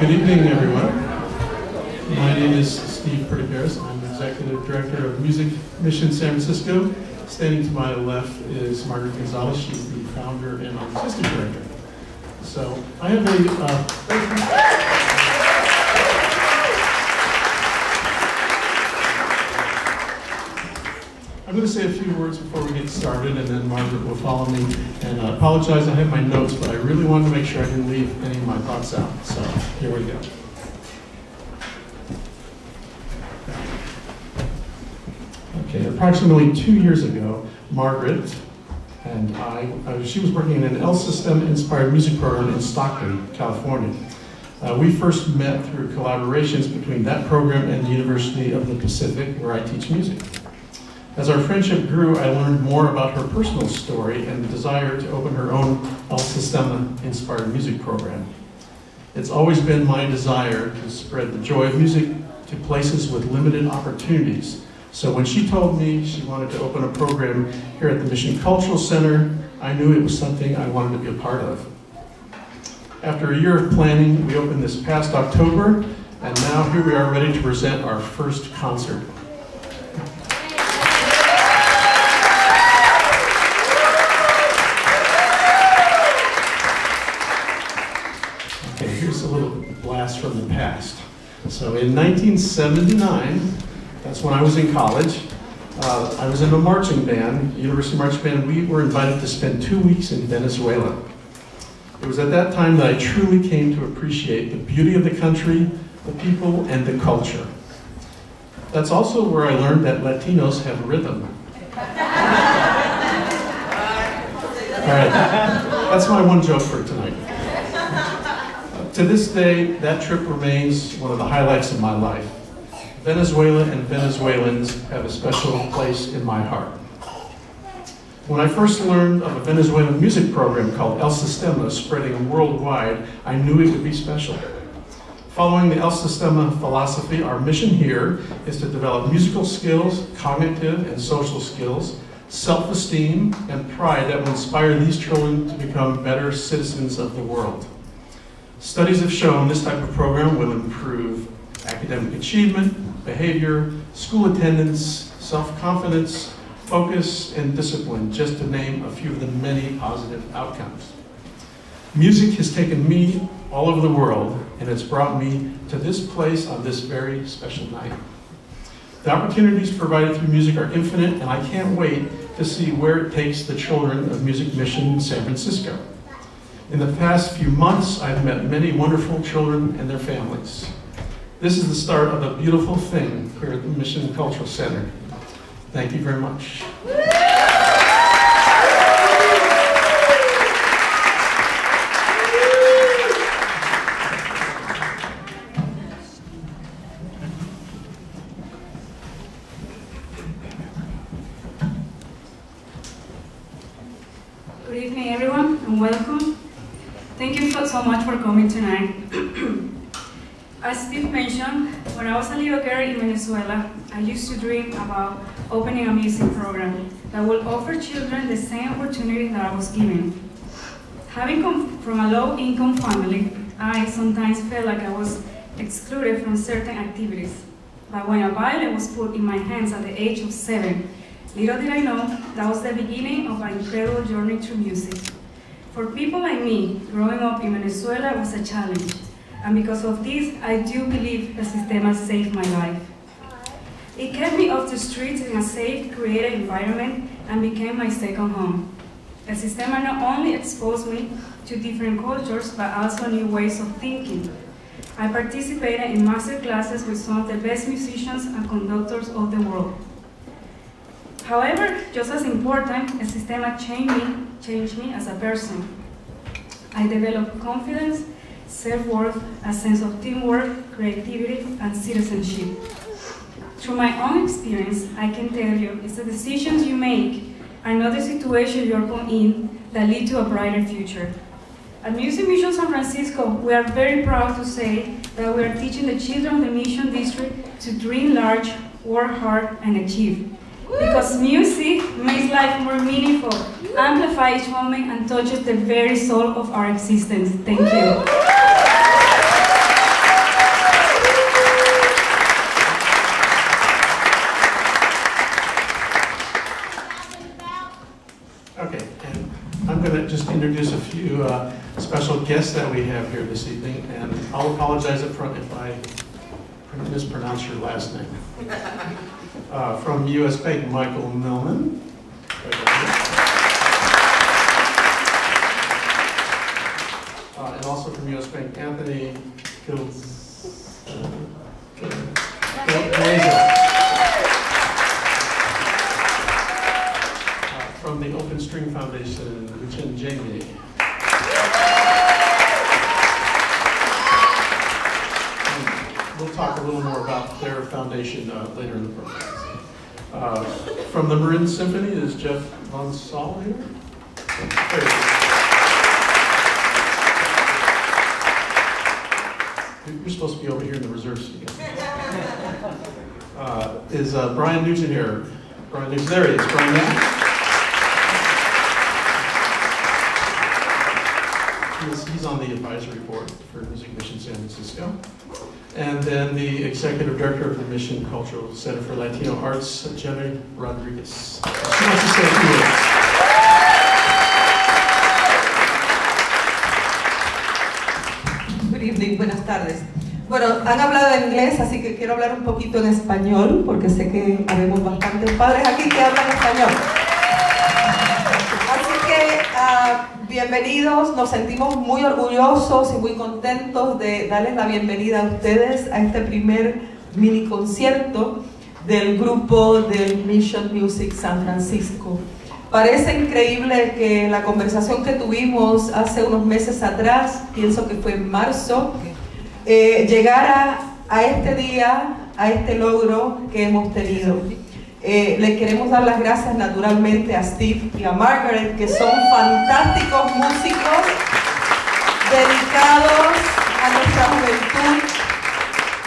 Good evening, everyone. My name is Steve Perdicaris. I'm Executive Director of Music Mission San Francisco. Standing to my left is Margaret Gonzalez. She's the founder and artistic director. So I have a. Uh, I'm going to say a few words before we get started, and then Margaret will follow me. And I apologize, I have my notes, but I really wanted to make sure I didn't leave any of my thoughts out. So here we go. Okay, approximately two years ago, Margaret and I, uh, she was working in an El Sistema inspired music program in Stockton, California. Uh, we first met through collaborations between that program and the University of the Pacific, where I teach music. As our friendship grew, I learned more about her personal story and the desire to open her own El Sistema inspired music program. It's always been my desire to spread the joy of music to places with limited opportunities. So when she told me she wanted to open a program here at the Mission Cultural Center, I knew it was something I wanted to be a part of. After a year of planning, we opened this past October, and now here we are ready to present our first concert. In 1979, that's when I was in college, uh, I was in a marching band, University Marching Band. We were invited to spend two weeks in Venezuela. It was at that time that I truly came to appreciate the beauty of the country, the people, and the culture. That's also where I learned that Latinos have rhythm. All right, that's my one joke for tonight. To this day, that trip remains one of the highlights of my life. Venezuela and Venezuelans have a special place in my heart. When I first learned of a Venezuelan music program called El Sistema spreading worldwide, I knew it would be special. Following the El Sistema philosophy, our mission here is to develop musical skills, cognitive and social skills, self-esteem, and pride that will inspire these children to become better citizens of the world. Studies have shown this type of program will improve academic achievement, behavior, school attendance, self-confidence, focus, and discipline, just to name a few of the many positive outcomes. Music has taken me all over the world, and it's brought me to this place on this very special night. The opportunities provided through music are infinite, and I can't wait to see where it takes the children of Music Mission San Francisco. In the past few months, I've met many wonderful children and their families. This is the start of a beautiful thing here at the Mission Cultural Center. Thank you very much. Opening a music program that will offer children the same opportunity that I was given. Having come from a low-income family, I sometimes felt like I was excluded from certain activities. But when a violin was put in my hands at the age of seven, little did I know that was the beginning of an incredible journey through music. For people like me, growing up in Venezuela was a challenge. And because of this, I do believe the Sistema saved my life. It kept me off the streets in a safe, creative environment and became my second home. The Sistema not only exposed me to different cultures, but also new ways of thinking. I participated in master classes with some of the best musicians and conductors of the world. However, just as important, El Sistema changed me, changed me as a person. I developed confidence, self-worth, a sense of teamwork, creativity, and citizenship. Through my own experience, I can tell you it's the decisions you make and not the situation you're in that lead to a brighter future. At Music Mission San Francisco, we are very proud to say that we are teaching the children of the Mission District to dream large, work hard, and achieve. Because music makes life more meaningful, amplifies each moment, and touches the very soul of our existence. Thank you. Introduce a few uh, special guests that we have here this evening, and I'll apologize up front if I mispronounce your last name. Uh, From US Bank, Michael Millman. Uh, And also from US Bank, Anthony Gils- uh, Gil- Glazer. Uh, From Foundation, Lucien Jamie. And We'll talk a little more about their foundation uh, later in the program. Uh, From the Marin Symphony is Jeff Von Saul here. You're supposed to be over here in the reserve seat. Uh, Is uh, Brian Nugent here? Brian Nugent, there he is, Brian Nugent. Francisco. And then the executive director of the Mission Cultural Center for Latino Arts, Jenny Rodriguez. She wants to say a few words. Good evening, buenas tardes. Bueno, han hablado inglés, así que quiero hablar un poquito en español, porque sé que habemos bastantes padres aquí que hablan español. Así que, ah, bienvenidos, nos sentimos muy orgullosos y muy contentos de darles la bienvenida a ustedes a este primer mini concierto del grupo del Mission Music San Francisco. Parece increíble que la conversación que tuvimos hace unos meses atrás, pienso que fue en marzo, eh, llegara a este día, a este logro que hemos tenido. Eh, le queremos dar las gracias naturalmente a Steve y a Margaret, que son fantásticos músicos dedicados a nuestra juventud.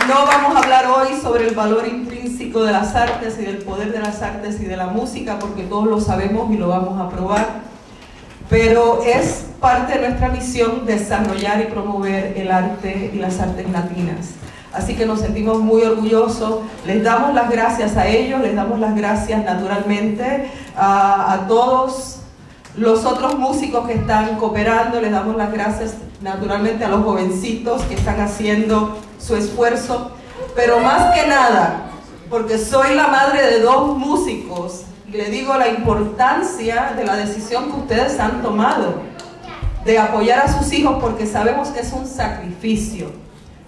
No vamos a hablar hoy sobre el valor intrínseco de las artes y del poder de las artes y de la música, porque todos lo sabemos y lo vamos a probar. Pero es parte de nuestra misión desarrollar y promover el arte y las artes latinas. Así que nos sentimos muy orgullosos, les damos las gracias a ellos, les damos las gracias naturalmente a, todos los otros músicos que están cooperando, les damos las gracias naturalmente a los jovencitos que están haciendo su esfuerzo, pero más que nada, porque soy la madre de dos músicos, le digo la importancia de la decisión que ustedes han tomado de apoyar a sus hijos porque sabemos que es un sacrificio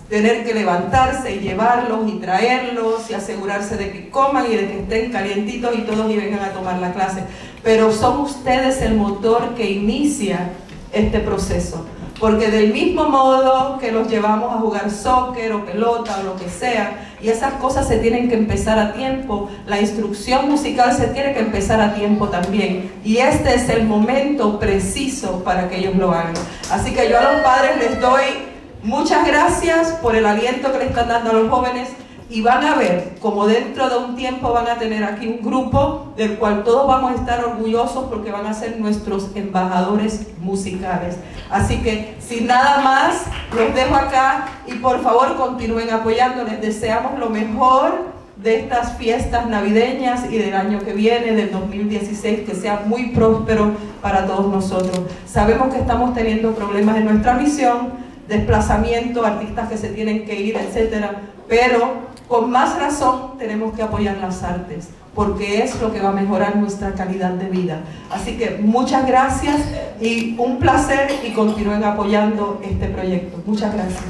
tener que levantarse y llevarlos y traerlos y asegurarse de que coman y de que estén calientitos y todos y vengan a tomar la clase. Pero son ustedes el motor que inicia este proceso. Porque del mismo modo que los llevamos a jugar soccer o pelota o lo que sea, y esas cosas se tienen que empezar a tiempo, la instrucción musical se tiene que empezar a tiempo también. Y este es el momento preciso para que ellos lo hagan. Así que yo a los padres les doy muchas gracias por el aliento que le están dando a los jóvenes y van a ver como dentro de un tiempo van a tener aquí un grupo del cual todos vamos a estar orgullosos porque van a ser nuestros embajadores musicales. Así que sin nada más, los dejo acá y por favor continúen apoyándoles. Deseamos lo mejor de estas fiestas navideñas y del año que viene, del 2016, que sea muy próspero para todos nosotros. Sabemos que estamos teniendo problemas en nuestra misión, desplazamiento, artistas que se tienen que ir, etcétera, pero con más razón tenemos que apoyar las artes, porque es lo que va a mejorar nuestra calidad de vida. Así que muchas gracias y un placer y continúen apoyando este proyecto. Muchas gracias.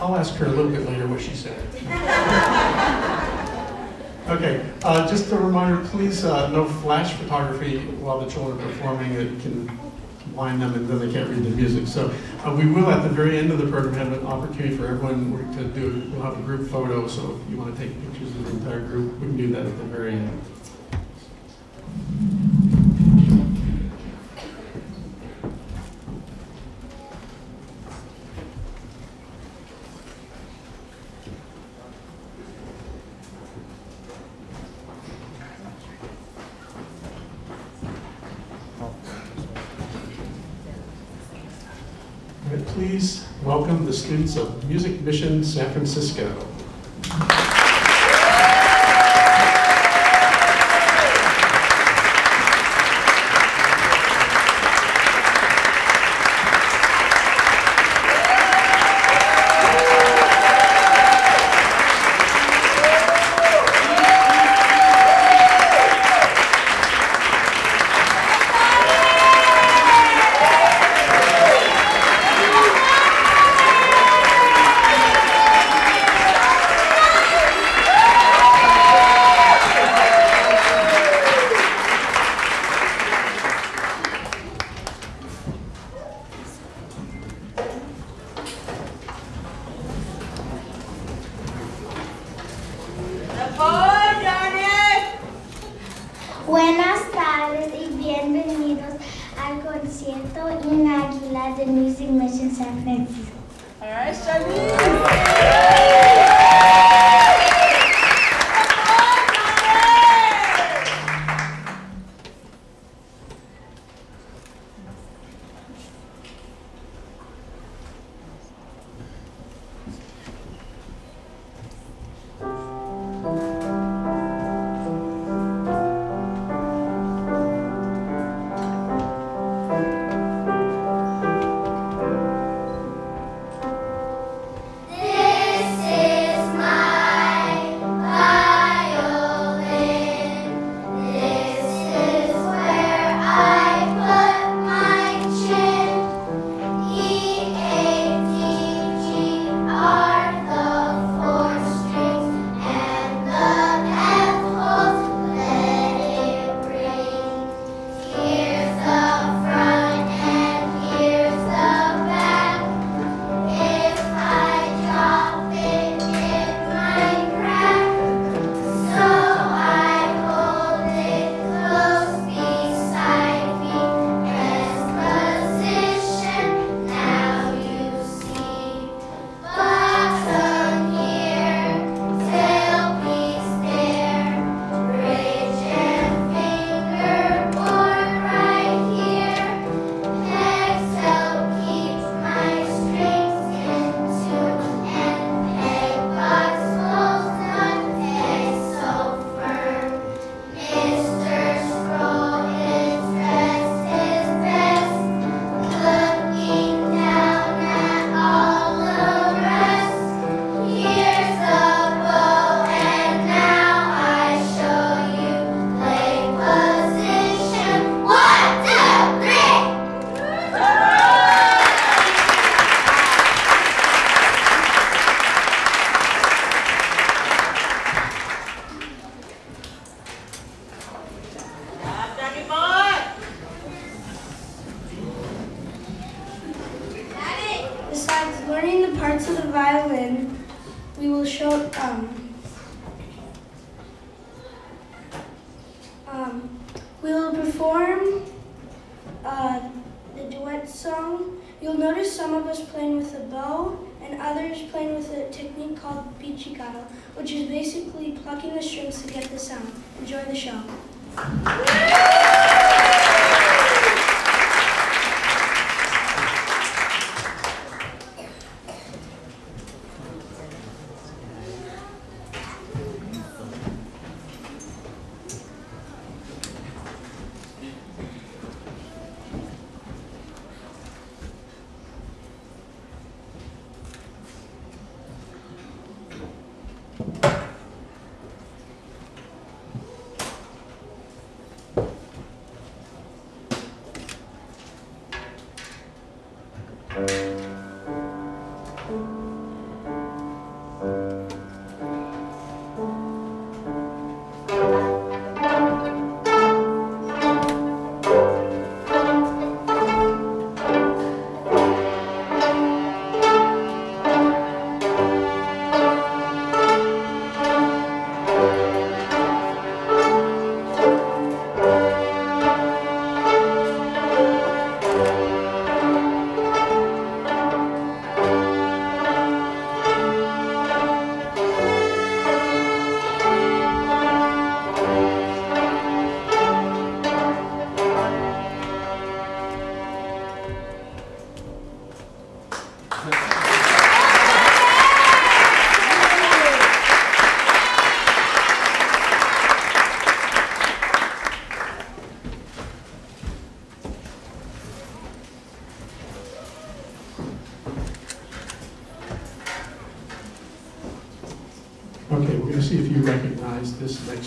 I'll ask her a little bit later what she said. Okay, uh, just a reminder, please, uh, no flash photography while the children are performing. It can blind them and then they can't read the music. So uh, we will, at the very end of the program, have an opportunity for everyone to do, we'll have a group photo. So if you want to take pictures of the entire group, we can do that at the very end. students of Music Mission San Francisco. the music, missions, and. All right, Shanice.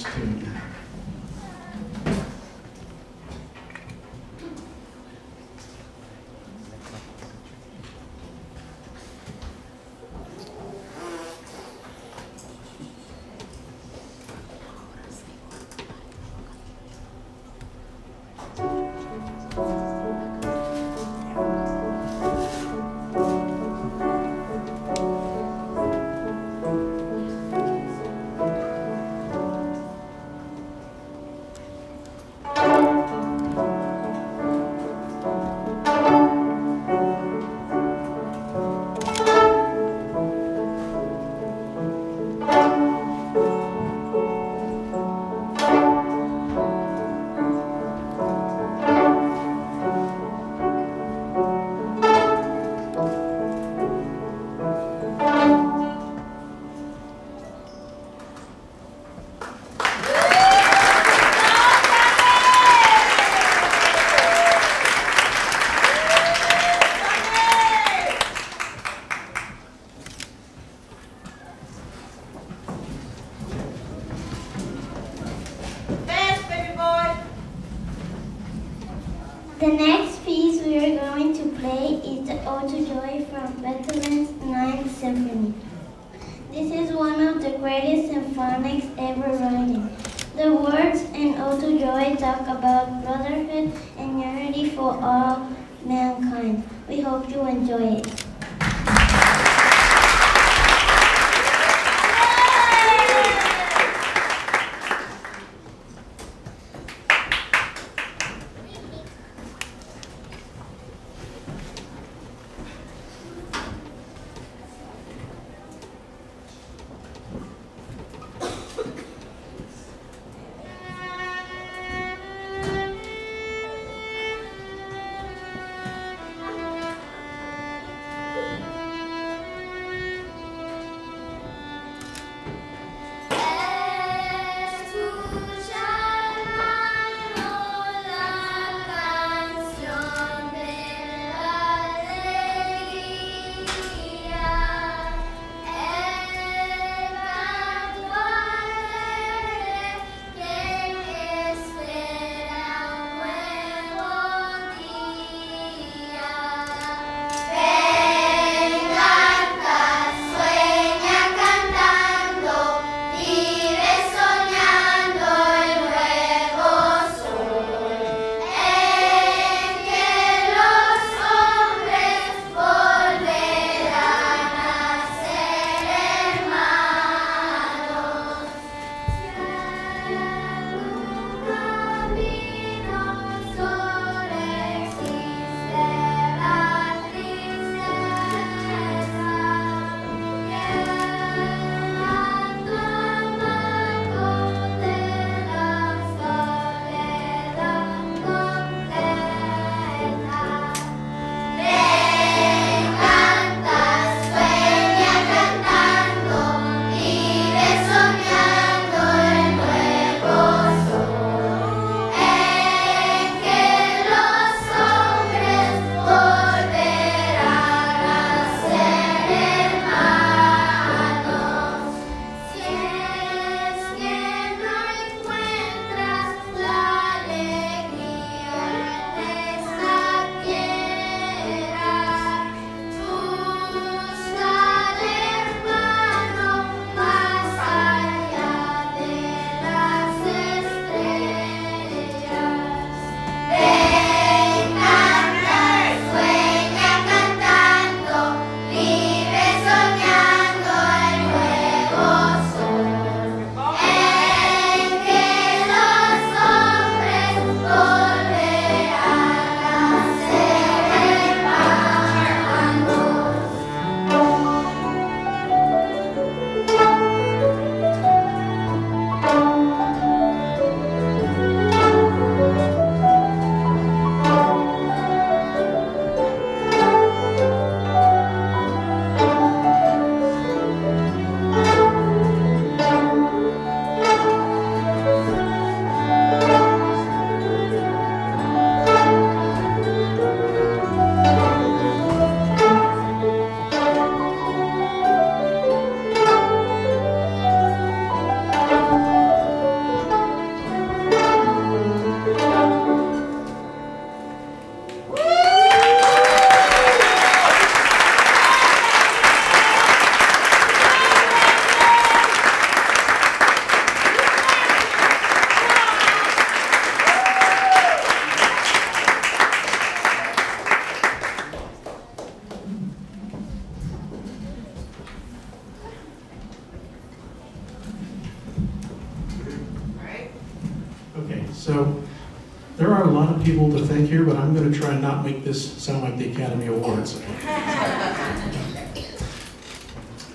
Recognize this next tune. The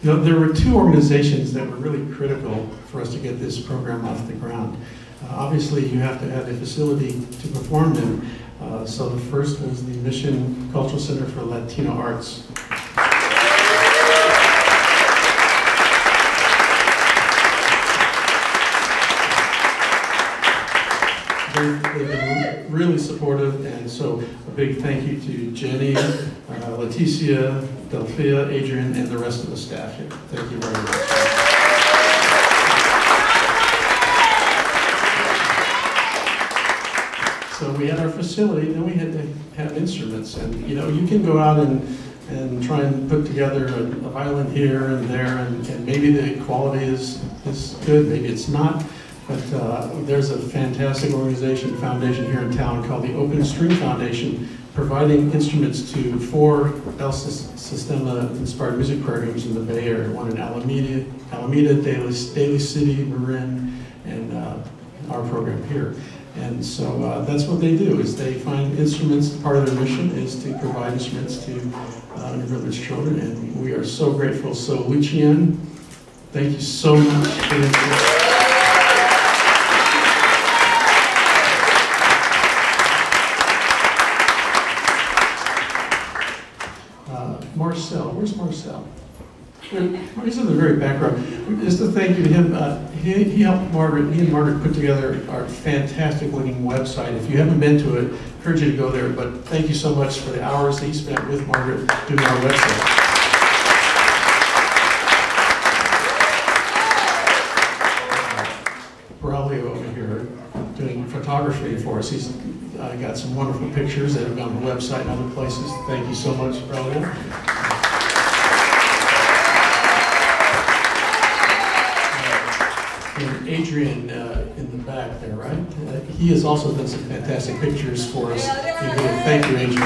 You know, there were two organizations that were really critical for us to get this program off the ground. Uh, obviously, you have to have a facility to perform them. Uh, so the first was the Mission Cultural Center for Latino Arts. They've, been really supportive, and so a big thank you to Jenny, uh, Leticia, Delphia, Adrian, and the rest of the staff here. Thank you very much. So we had our facility, then we had to have instruments, and you know, you can go out and, and try and put together a, a violin here and there, and, and maybe the quality is, is good, maybe it's not, but uh, there's a fantastic organization, foundation here in town called the Open String Foundation, providing instruments to four El Sistema inspired music programs in the Bay Area, one in Alameda, Alameda, Daly, Daly City, Marin, and uh, our program here. And so uh, that's what they do, is they find instruments, part of their mission is to provide instruments to uh, underprivileged children, and we are so grateful. So Lucian, thank you so much for this. Uh, Marcel, where's Marcel? He's in the very background. Just a thank you to him. Uh, he, he helped Margaret, he and Margaret put together our fantastic looking website. If you haven't been to it, I encourage you to go there. But thank you so much for the hours that he spent with Margaret doing our website. Braulio over here doing photography for us. He's uh, got some wonderful pictures that have gone on the website and other places. Thank you so much, Braulio. And Adrian uh, in the back there, right? Uh, he has also done some fantastic pictures for us. Thank you, Adrian.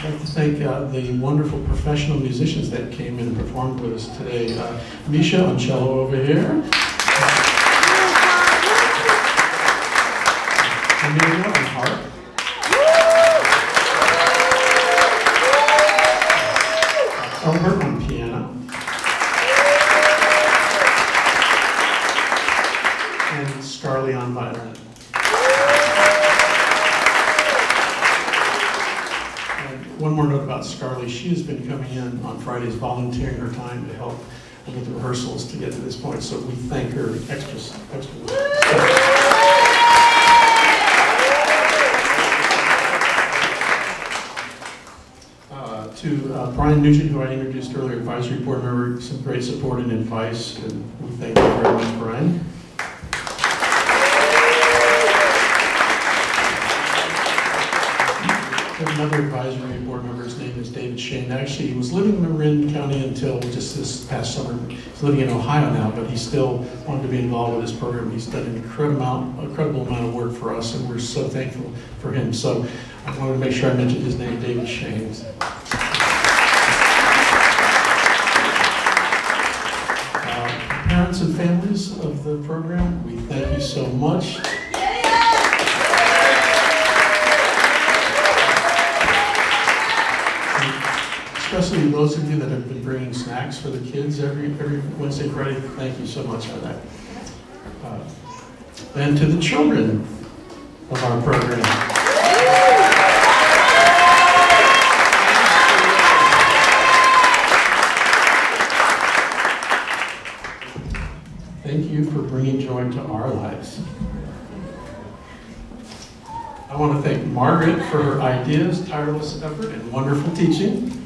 I'd like to thank uh, the wonderful professional musicians that came in and performed with us today. Uh, Misha on cello over here. Coming in on Fridays, volunteering her time to help with the rehearsals to get to this point. So we thank her extra. extra. Uh, to uh, Brian Nugent, who I introduced earlier, advisory board member, some great support and advice, and we thank you very much, Brian. Another advisory board member, his name is David Shane. Actually, he was living in Marin County until just this past summer. He's living in Ohio now, but he still wanted to be involved with this program. He's done an incredible amount, incredible amount of work for us, and we're so thankful for him. So I wanted to make sure I mentioned his name, David Shane. Uh, Parents and families of the program, we thank you so much. Those of you that have been bringing snacks for the kids every, every Wednesday, Friday, thank you so much for that. Uh, And to the children of our program. Thank you for bringing joy to our lives. I want to thank Margaret for her ideas, tireless effort, and wonderful teaching.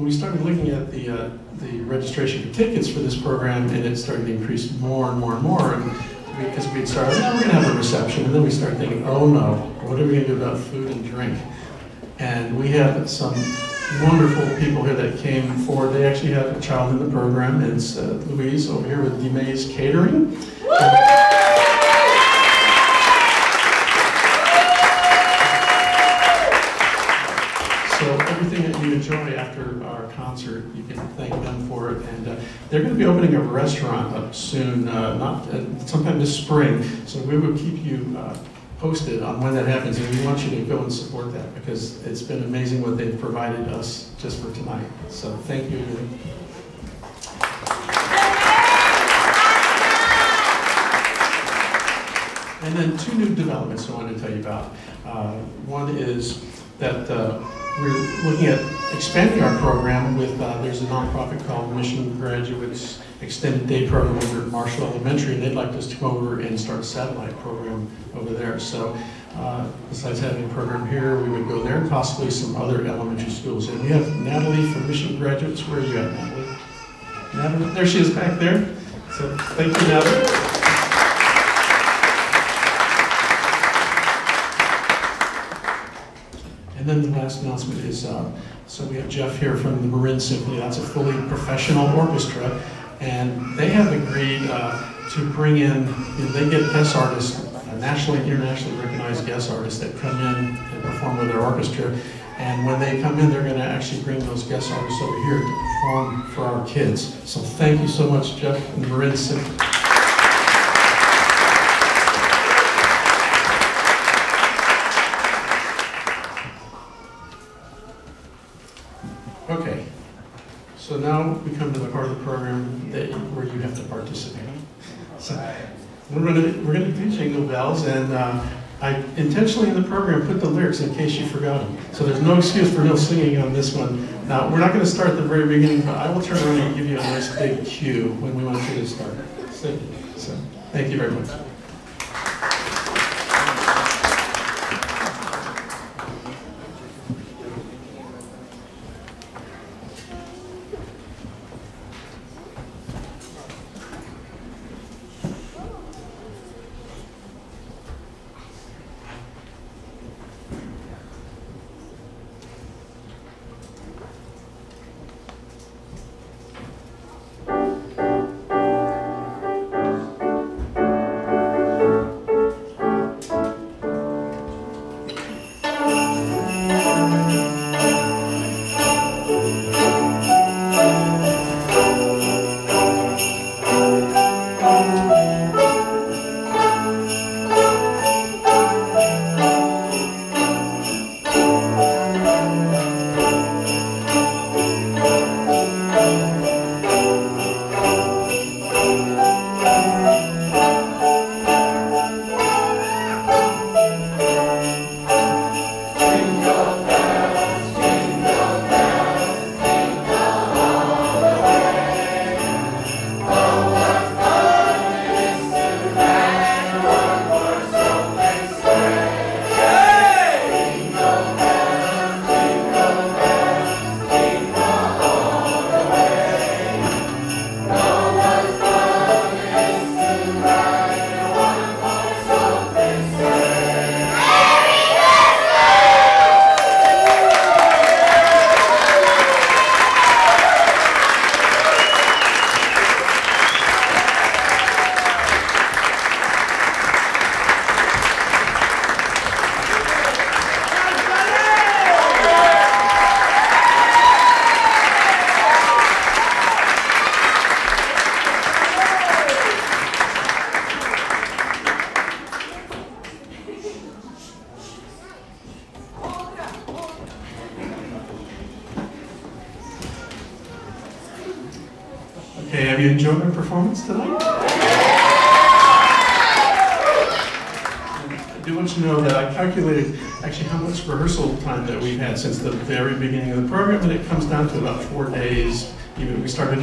When we started looking at the, uh, the registration for tickets for this program, and it started to increase more and more and more, and because we had started, "Oh, we're going to have a reception, and then we started thinking, oh no, what are we going to do about food and drink? And we have some wonderful people here that came forward. They actually have a child in the program. It's uh, Louise over here with DeMays Catering. Concert. You can thank them for it. And uh, they're going to be opening a restaurant up soon, uh, not uh, sometime this spring. So we will keep you uh, posted on when that happens. And we want you to go and support that because it's been amazing what they've provided us just for tonight. So thank you. And then two new developments I wanted to tell you about. Uh, one is that uh, we're looking at expanding our program with, uh, there's a nonprofit called Mission Graduates Extended Day Program over at Marshall Elementary, and they'd like us to come over and start a satellite program over there. So uh, besides having a program here, we would go there and possibly some other elementary schools. And we have Natalie from Mission Graduates. Where are you at, Natalie? Natalie, there she is back there. So thank you, Natalie. And then the last announcement is, uh, so we have Jeff here from the Marin Symphony. That's a fully professional orchestra. And they have agreed uh, to bring in, you know, they get guest artists, uh, nationally, internationally recognized guest artists that come in and perform with their orchestra. And when they come in, they're going to actually bring those guest artists over here to perform for our kids. So thank you so much, Jeff and the Marin Symphony. We're gonna, we're gonna do Jingle Bells, and uh, I intentionally in the program put the lyrics in case you forgot them. So there's no excuse for no singing on this one. Now, we're not gonna start at the very beginning, but I will turn around and give you a nice big cue when we want you to start. So, so thank you very much.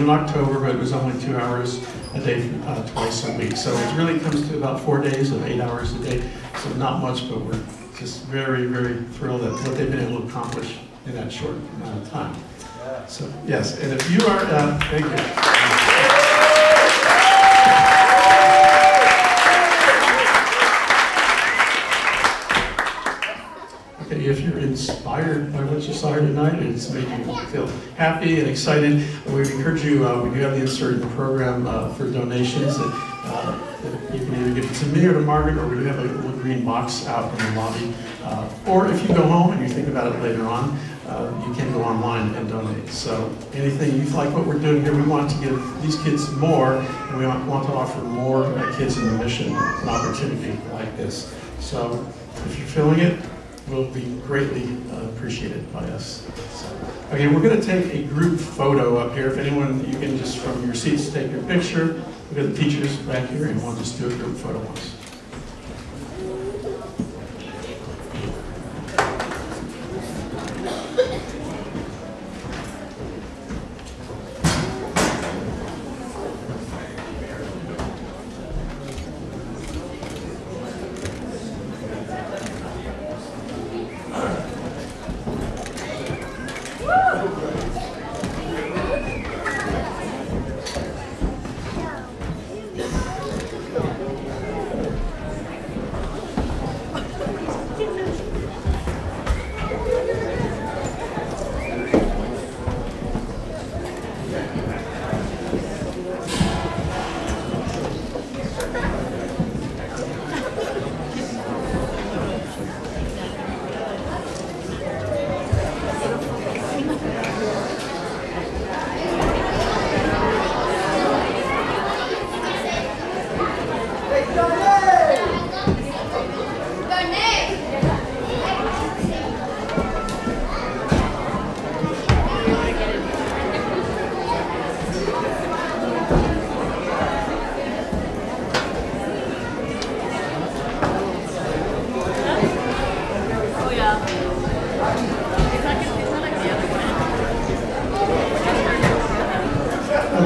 In October, but it was only two hours a day, uh, twice a week. So it really comes to about four days of eight hours a day. So not much, but we're just very, very thrilled at what they've been able to accomplish in that short amount of time. So yes, and if you are, uh, thank you. Inspired by what you saw here tonight, and it's made you feel happy and excited, we encourage you, uh, we do have the insert in the program uh, for donations. That, uh, you can either give it to me or to Margaret, or we do have a little green box out in the lobby. Uh, or if you go home and you think about it later on, uh, you can go online and donate. So anything you like what we're doing here, we want to give these kids more, and we want to offer more kids in the mission an opportunity like this. So if you're feeling it, will be greatly uh, appreciated by us. So, okay, we're going to take a group photo up here. If anyone, you can just from your seats take your picture. We've got the teachers back here, and we'll just do a group photo once.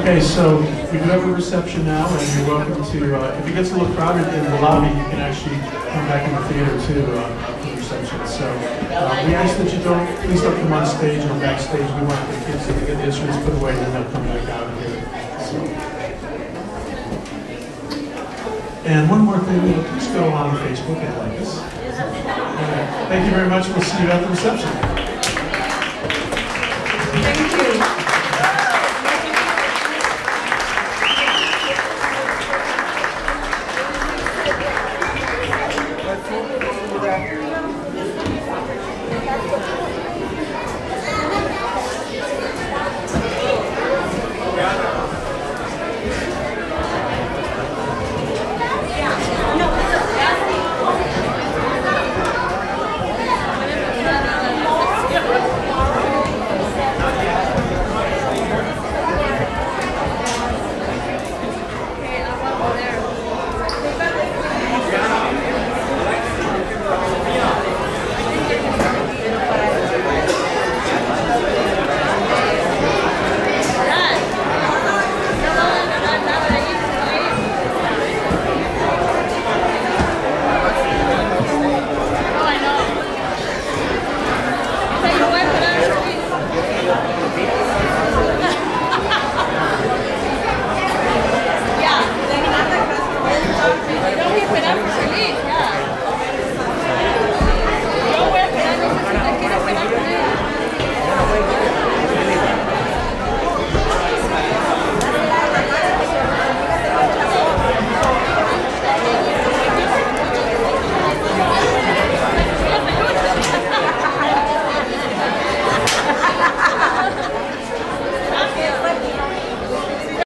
Okay, so we do have a reception now, and you're welcome to, uh, if it gets a little crowded in the lobby, you can actually come back in the theater too, uh, for the reception. So, uh, we ask that you don't, please don't come on stage or backstage. We want the kids to get the instruments put away, and then they'll come back out here. So. And one more thing, please go on Facebook and like us. Okay, Thank you very much. We'll see you at the reception.